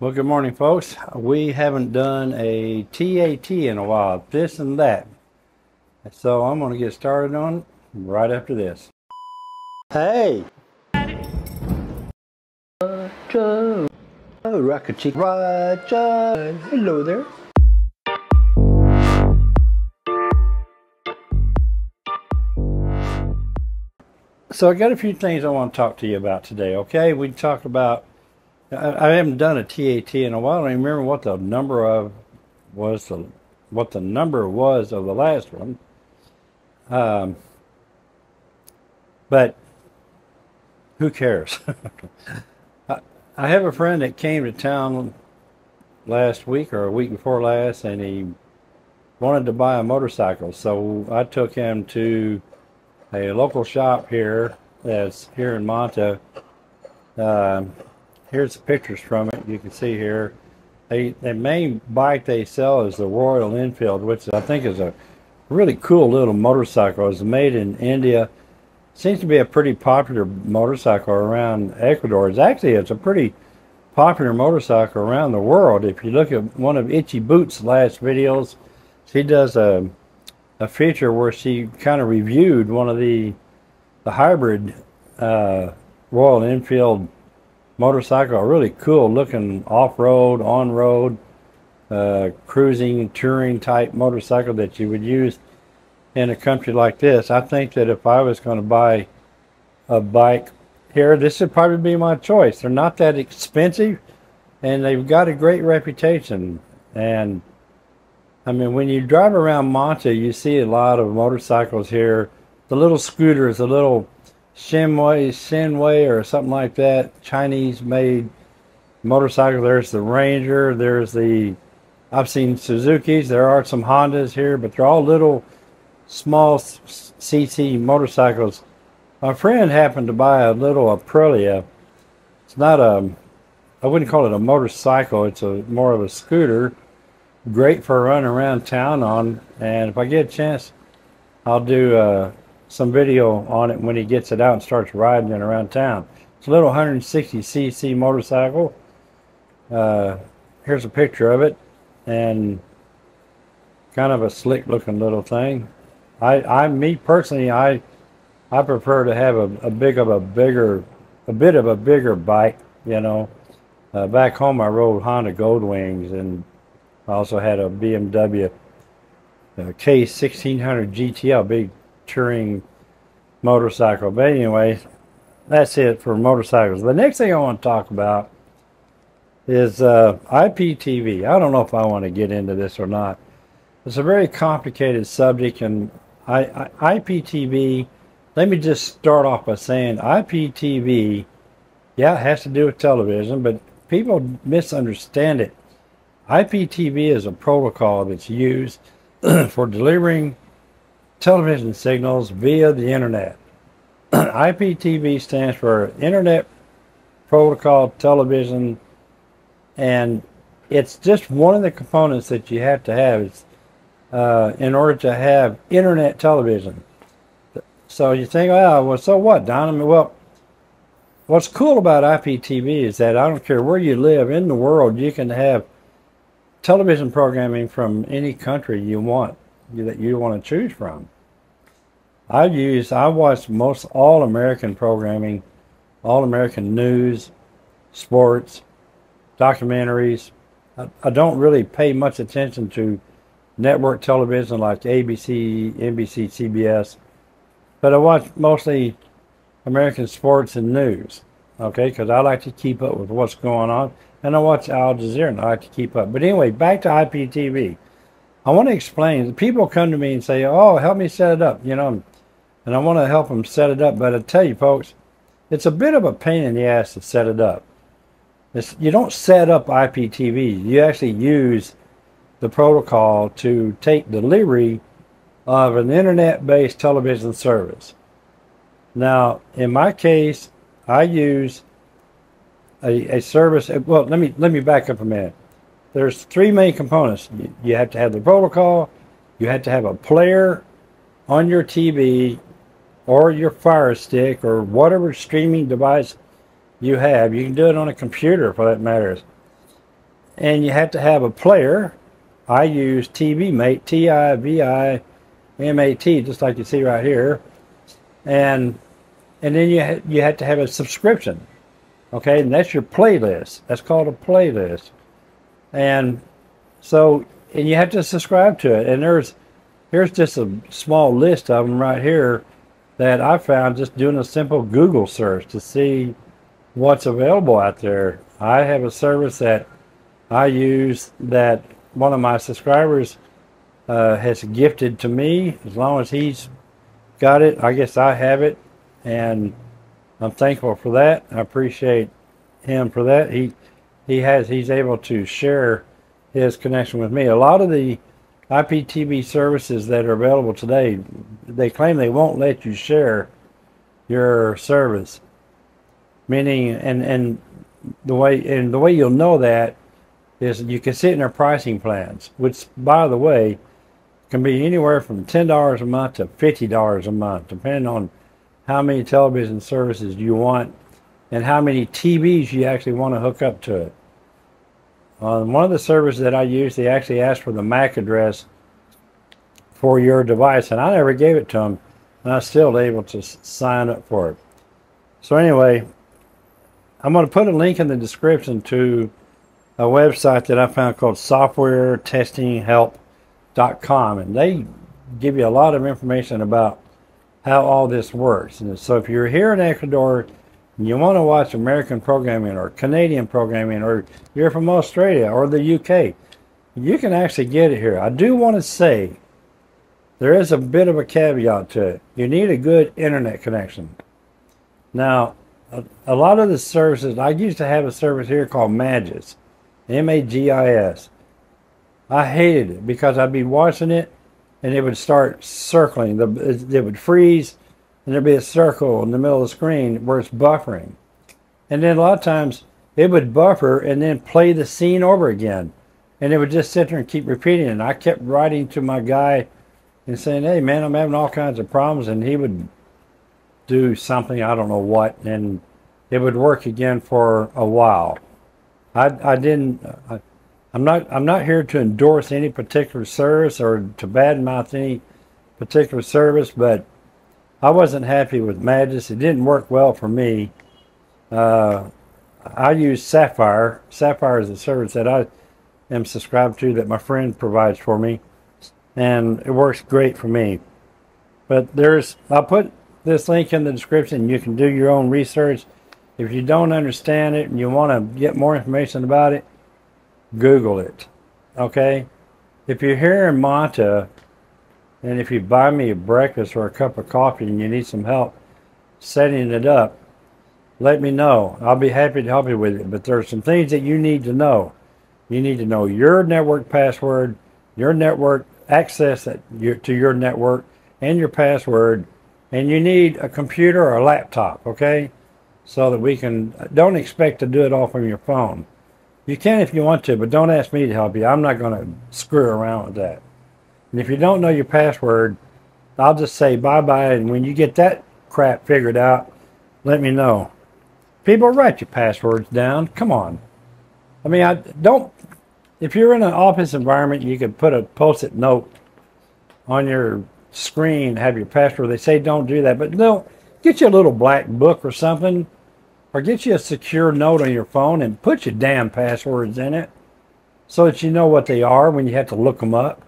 Well, good morning, folks. We haven't done a TAT in a while, this and that. So I'm going to get started on right after this. Hey! Roger! Oh, Rocket Chick. Roger! Hello there. So I got a few things I want to talk to you about today, okay? We talked about I, haven't done a TAT in a while. I don't remember what the number of was the what the number was of the last one. Um, but who cares? I, I have a friend that came to town last week or a week before last, and he wanted to buy a motorcycle. So I took him to a local shop here that's here in Manta. Um, here's the pictures from it. You can see here. They, the main bike they sell is the Royal Enfield, which I think is a really cool little motorcycle. It's made in India. Seems to be a pretty popular motorcycle around Ecuador. It's actually it's a pretty popular motorcycle around the world. If you look at one of Itchy Boots' last videos, she does a a feature where she kind of reviewed one of the the hybrid uh, Royal Enfield motorcycle, a really cool looking off-road, on-road, uh, cruising, touring type motorcycle that you would use in a country like this. I think that if I was going to buy a bike here, this would probably be my choice. They're not that expensive, and they've got a great reputation. And I mean, when you drive around Manta, you see a lot of motorcycles here. The little scooters, the little Shinway, Shinway or something like that, Chinese made motorcycle. There's the Ranger, there's the, I've seen Suzuki's, there are some Hondas here, but they're all little small CC motorcycles. My friend happened to buy a little Aprilia. It's not a, I wouldn't call it a motorcycle, it's a more of a scooter. Great for running around town on, and if I get a chance, I'll do uh, some video on it when he gets it out and starts riding it around town. It's a little 160cc motorcycle. Uh, here's a picture of it and kind of a slick looking little thing. I, I, me personally, I, I prefer to have a, a big of a bigger, a bit of a bigger bike, you know. Uh, back home, I rode Honda Goldwings and I also had a BMW uh, K1600 GTL, big touring motorcycle. But anyway, that's it for motorcycles. The next thing I want to talk about is uh, IPTV. I don't know if I want to get into this or not. It's a very complicated subject, and I, I, IPTV, let me just start off by saying IPTV, yeah, it has to do with television, but people misunderstand it. IPTV is a protocol that's used for delivering television signals via the internet. IPTV stands for Internet Protocol Television, and it's just one of the components that you have to have uh, in order to have internet television. So you think, oh, well, so what, Don? I mean, well, what's cool about IPTV is that I don't care where you live in the world, you can have television programming from any country you want that you want to choose from. I use, I watch most all American programming, all American news, sports, documentaries. I, I don't really pay much attention to network television like ABC, NBC, CBS, but I watch mostly American sports and news, okay, because I like to keep up with what's going on, and I watch Al Jazeera and I like to keep up. But anyway, back to IPTV. I want to explain. People come to me and say, "Oh, help me set it up," you know, and I want to help them set it up. But I tell you, folks, it's a bit of a pain in the ass to set it up. It's, you don't set up IPTV. You actually use the protocol to take delivery of an internet-based television service. Now, in my case, I use a, a service. Well, let me let me back up a minute there's three main components. You have to have the protocol, you have to have a player on your TV or your Fire Stick or whatever streaming device you have. You can do it on a computer for that matter. and you have to have a player. I use TiviMate, T I V I M A T, just like you see right here, and and then you ha- you have to have a subscription. Okay, and that's your playlist. That's called a playlist, and so and you have to subscribe to it. And there's here's just a small list of them right here that I found just doing a simple Google search to see what's available out there. I have a service that I use that one of my subscribers uh, has gifted to me. As long as he's got it, I guess I have it, and I'm thankful for that. I appreciate him for that. He he has he's able to share his connection with me. A lot of the IPTV services that are available today, they claim they won't let you share your service. Meaning, and and the way and the way you'll know that is you can see it in their pricing plans, which, by the way, can be anywhere from ten dollars a month to fifty dollars a month, depending on how many television services you want and how many TVs you actually want to hook up to it. On one of the servers that I use, they actually asked for the MAC address for your device, and I never gave it to them, and I was still able to sign up for it. So anyway, I'm going to put a link in the description to a website that I found called softwaretestinghelp.com, and they give you a lot of information about how all this works. And so if you're here in Ecuador you want to watch American programming or Canadian programming or you're from Australia or the UK, you can actually get it here. I do want to say there is a bit of a caveat to it. You need a good internet connection. Now, a, a lot of the services, I used to have a service here called Magis, M-A-G-I-S. I hated it because I'd be watching it and it would start circling. The, it would freeze and there'd be a circle in the middle of the screen where it's buffering. And then a lot of times it would buffer and then play the scene over again. And it would just sit there and keep repeating. And I kept writing to my guy and saying, hey, man, I'm having all kinds of problems. And he would do something, I don't know what, and it would work again for a while. I, I didn't, I, I'm not, I'm not here to endorse any particular service or to badmouth any particular service, but I wasn't happy with Magis. It didn't work well for me. Uh, I use Sapphire. Sapphire is a service that I am subscribed to that my friend provides for me, and it works great for me. But there's, I'll put this link in the description. You can do your own research. If you don't understand it and you want to get more information about it, Google it. Okay? If you're here in Manta, and if you buy me a breakfast or a cup of coffee and you need some help setting it up, let me know. I'll be happy to help you with it. But there are some things that you need to know. You need to know your network password, your network access to your network, and your password. And you need a computer or a laptop, okay? So that we can, don't expect to do it all from your phone. You can if you want to, but don't ask me to help you. I'm not going to screw around with that. And if you don't know your password, I'll just say bye-bye. And when you get that crap figured out, let me know. People write your passwords down. Come on. I mean, I don't. If you're in an office environment, you could put a post-it note on your screen, have your password. They say don't do that, but no, get you a little black book or something, or get you a secure note on your phone and put your damn passwords in it, so that you know what they are when you have to look them up.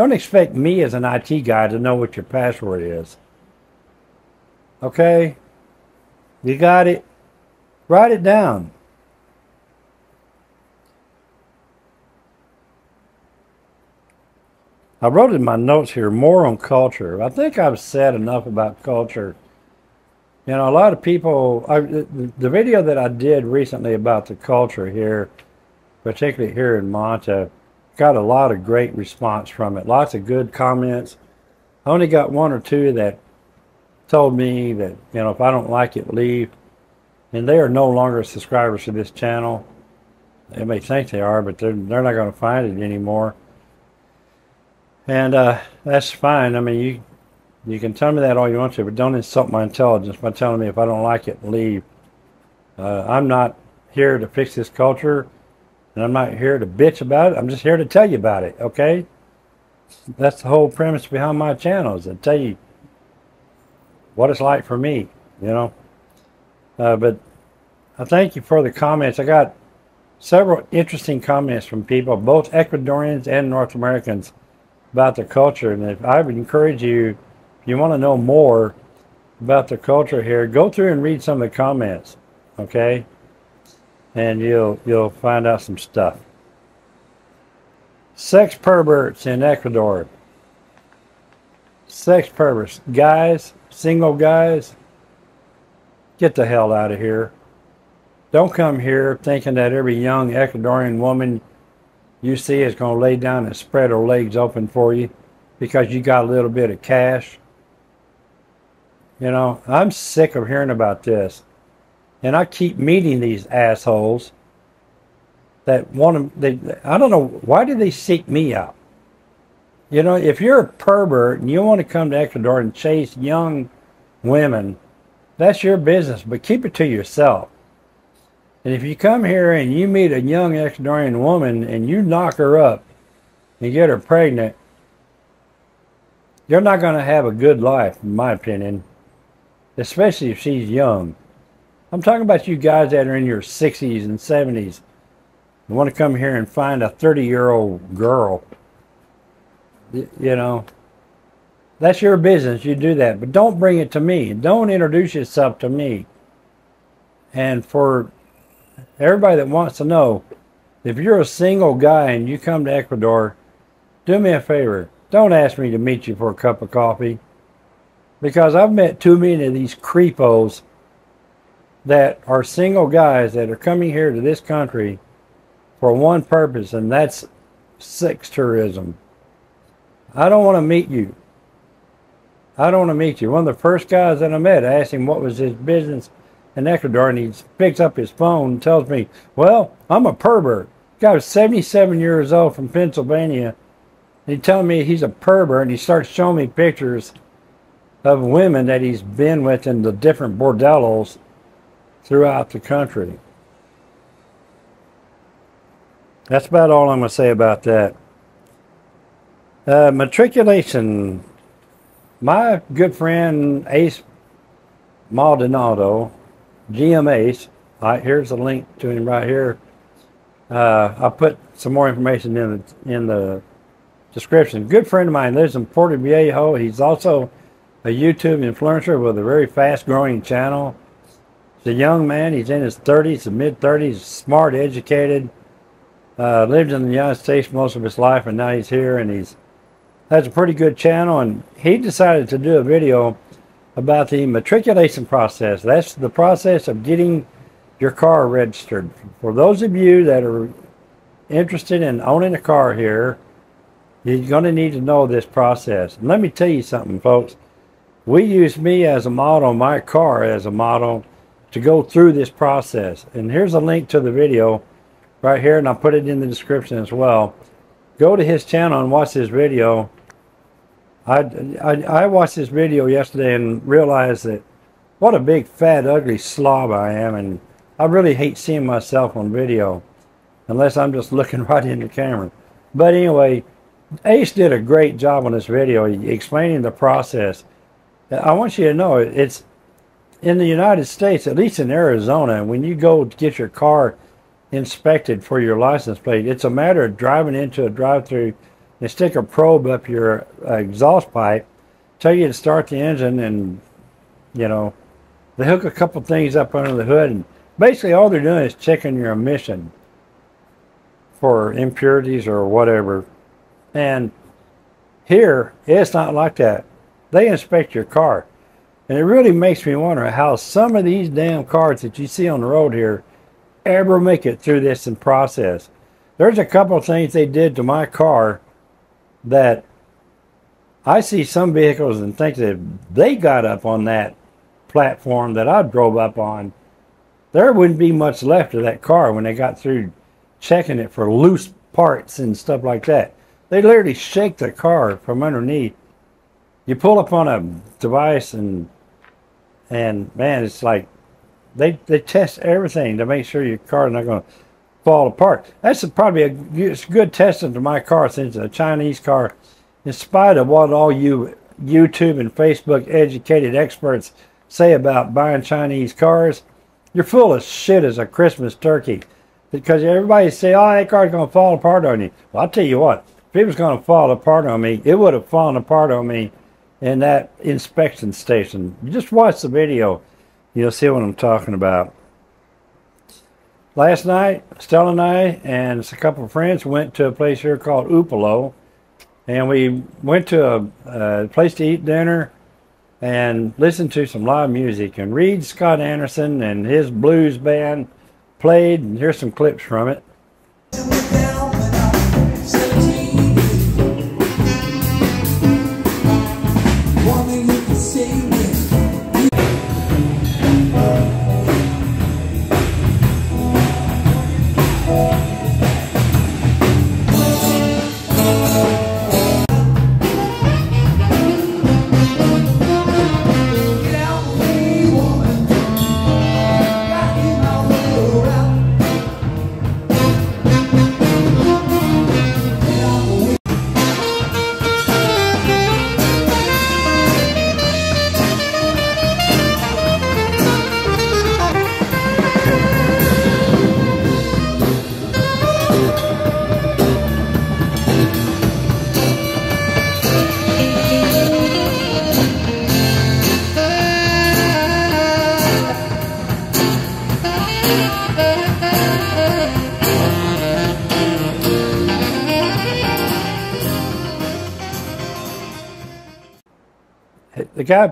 Don't expect me as an IT guy to know what your password is. Okay? You got it? Write it down. I wrote in my notes here more on culture. I think I've said enough about culture. You know, a lot of people, I, the video that I did recently about the culture here, particularly here in Manta, got a lot of great response from it. Lots of good comments. I only got one or two that told me that, you know, if I don't like it, leave. And they are no longer subscribers to this channel. They may think they are, but they're, they're not going to find it anymore. And uh, that's fine. I mean, you you can tell me that all you want to, but don't insult my intelligence by telling me if I don't like it, leave. Uh, I'm not here to fix this culture. And I'm not here to bitch about it. I'm just here to tell you about it, okay? That's the whole premise behind my channel is to tell you what it's like for me, you know. Uh, but I thank you for the comments. I got several interesting comments from people, both Ecuadorians and North Americans, about the culture. And if I would encourage you, if you want to know more about the culture here, go through and read some of the comments, okay? And you'll you'll find out some stuff. Sex perverts in Ecuador. Sex perverts, guys, single guys, get the hell out of here. Don't come here thinking that every young Ecuadorian woman you see is going to lay down and spread her legs open for you because you got a little bit of cash. You know, I'm sick of hearing about this. And I keep meeting these assholes that want to, they, I don't know, why do they seek me out? You know, if you're a pervert and you want to come to Ecuador and chase young women, that's your business, but keep it to yourself. And if you come here and you meet a young Ecuadorian woman and you knock her up and get her pregnant, you're not going to have a good life, in my opinion, especially if she's young. I'm talking about you guys that are in your 60s and 70s and want to come here and find a 30 year old girl. You know, that's your business. You do that. But don't bring it to me. Don't introduce yourself to me. And for everybody that wants to know, if you're a single guy and you come to Ecuador, do me a favor. Don't ask me to meet you for a cup of coffee. Because I've met too many of these creepos that are single guys that are coming here to this country for one purpose, and that's sex tourism. I don't want to meet you. I don't want to meet you. One of the first guys that I met, I asked him what was his business in Ecuador, and he picks up his phone and tells me, Well, I'm a pervert. Guy was 77 years old from Pennsylvania. And he telling me he's a pervert, and he starts showing me pictures of women that he's been with in the different bordellos throughout the country. That's about all I'm going to say about that. Uh, matriculation. My good friend Ace Maldonado GM Ace. Right, here's a link to him right here. Uh, I'll put some more information in the, in the description. Good friend of mine lives in Puerto Viejo. He's also a YouTube influencer with a very fast growing channel. He's a young man. He's in his 30s, mid 30s, smart, educated. Uh, lived in the United States most of his life, and now he's here, and he's has a pretty good channel. And he decided to do a video about the matriculation process. That's the process of getting your car registered. For those of you that are interested in owning a car here, you're going to need to know this process. Let me tell you something, folks. We use me as a model, my car as a model, to go through this process. And here's a link to the video right here, and I'll put it in the description as well. Go to his channel and watch this video I, I, I watched this video yesterday and realized that what a big, fat, ugly slob I am. And I really hate seeing myself on video unless I'm just looking right in the camera. But anyway, Ace did a great job on this video explaining the process. I want you to know it's in the United States, at least in Arizona, when you go to get your car inspected for your license plate, it's a matter of driving into a drive-through they stick a probe up your uh, exhaust pipe, tell you to start the engine, and you know, they hook a couple things up under the hood, and basically all they're doing is checking your emission for impurities or whatever. And here, it's not like that. They inspect your car. And it really makes me wonder how some of these damn cars that you see on the road here ever make it through this and process. There's a couple of things they did to my car that I see some vehicles and think that they got up on that platform that I drove up on, there wouldn't be much left of that car when they got through checking it for loose parts and stuff like that. They literally shake the car from underneath. You pull up on a device and and man, it's like they they test everything to make sure your car is not going to fall apart. That's probably a good testament to my car since it's a Chinese car. In spite of what all you YouTube and Facebook educated experts say about buying Chinese cars, you're full of shit as a Christmas turkey. Because everybody say, oh, that car's going to fall apart on you. Well, I'll tell you what, if it was going to fall apart on me, it would have fallen apart on me in that inspection station. Just watch the video. You'll see what I'm talking about. Last night, Stella and I and a couple of friends went to a place here called Upalo. And we went to a, a place to eat dinner and listened to some live music. And Reed Scott Anderson and his blues band played, and here's some clips from it.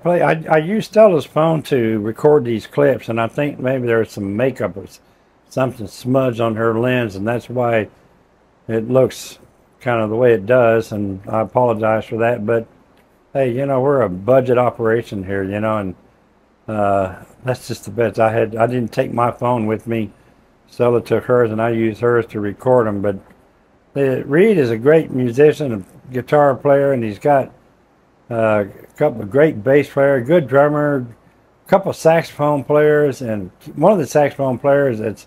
Play. I, I used Stella's phone to record these clips, and I think maybe there's some makeup or something smudged on her lens, and that's why it looks kind of the way it does. And I apologize for that, but hey, you know we're a budget operation here, you know, and uh, that's just the best I had. I didn't take my phone with me. Stella took hers, and I used hers to record them. But uh, Reed is a great musician, a guitar player, and he's got uh, a couple of great bass player, good drummer, a couple of saxophone players, and one of the saxophone players that's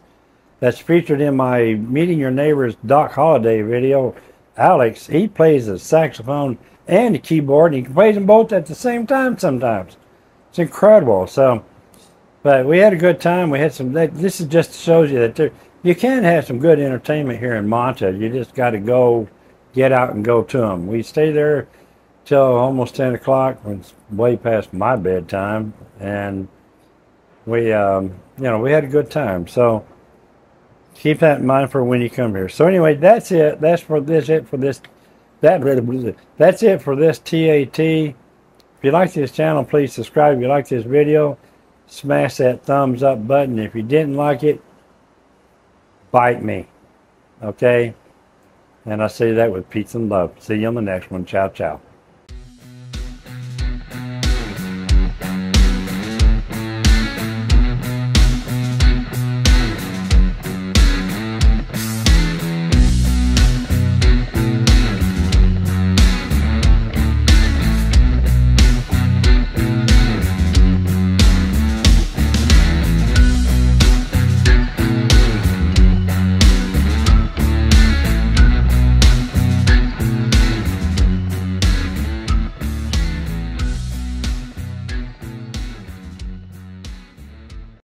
that's featured in my Meeting Your Neighbors Doc Holiday video, Alex, he plays the saxophone and the keyboard, and he plays them both at the same time sometimes. It's incredible. So, but we had a good time. We had some. This is just shows you that there, you can have some good entertainment here in Manta. You just got to go, get out and go to them. We stay there till almost 10 o'clock. It's way past my bedtime. And we, um, you know, we had a good time. So keep that in mind for when you come here. So anyway, that's it. That's for this, it for this, that, that's it for this TAT. If you like this channel, please subscribe. If you like this video, smash that thumbs up button. If you didn't like it, bite me. Okay? And I say that with peace and love. See you on the next one. Ciao, ciao.